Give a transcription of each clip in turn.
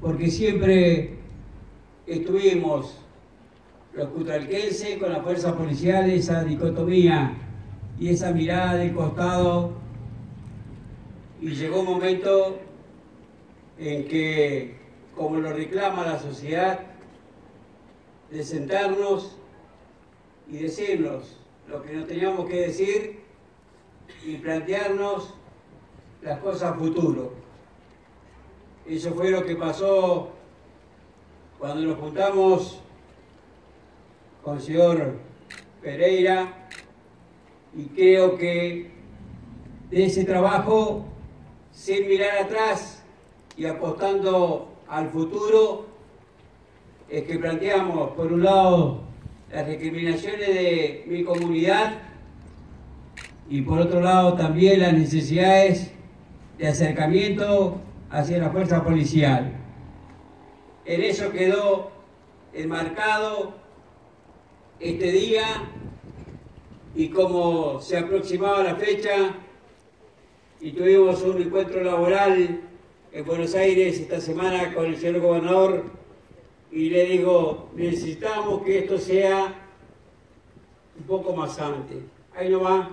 porque siempre estuvimos los cutralquenses con las fuerzas policiales, esa dicotomía y esa mirada del costado, y llegó un momento en que, como lo reclama la sociedad, de sentarnos y decirnos lo que nos teníamos que decir y plantearnos las cosas a futuro. Eso fue lo que pasó cuando nos juntamos con el señor Pereira. Y creo que de ese trabajo, sin mirar atrás y apostando al futuro, es que planteamos, por un lado, las discriminaciones de mi comunidad y por otro lado también las necesidades de acercamiento hacia la fuerza policial. En eso quedó enmarcado este día y como se aproximaba la fecha y tuvimos un encuentro laboral en Buenos Aires esta semana con el señor gobernador y le digo, necesitamos que esto sea un poco más antes. Ahí nomás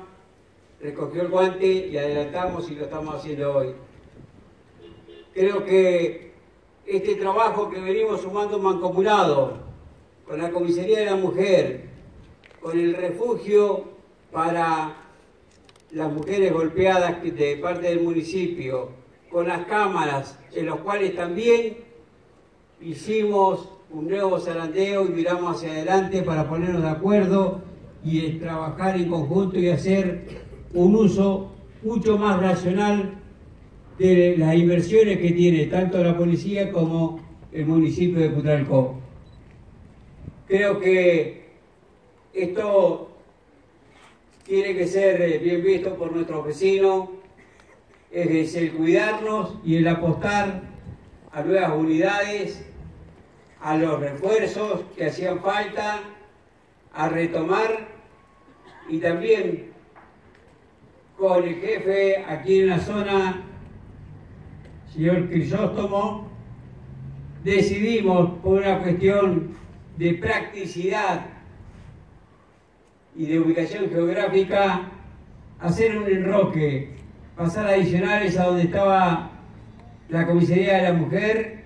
recogió el guante y adelantamos y lo estamos haciendo hoy. Creo que este trabajo que venimos sumando mancomunado con la Comisaría de la Mujer, con el refugio para las mujeres golpeadas de parte del municipio, con las cámaras, en los cuales también hicimos un nuevo zarandeo y miramos hacia adelante para ponernos de acuerdo y trabajar en conjunto y hacer un uso mucho más racional de las inversiones que tiene tanto la policía como el municipio de Putralcó. Creo que esto tiene que ser bien visto por nuestros vecinos, es el cuidarnos y el apostar a nuevas unidades, a los refuerzos que hacían falta, a retomar y también con el jefe aquí en la zona, señor Crisóstomo, decidimos por una cuestión de practicidad y de ubicación geográfica hacer un enroque, pasar adicionales a donde estaba la comisaría de la mujer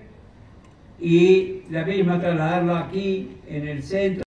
y la misma trasladarla aquí en el centro.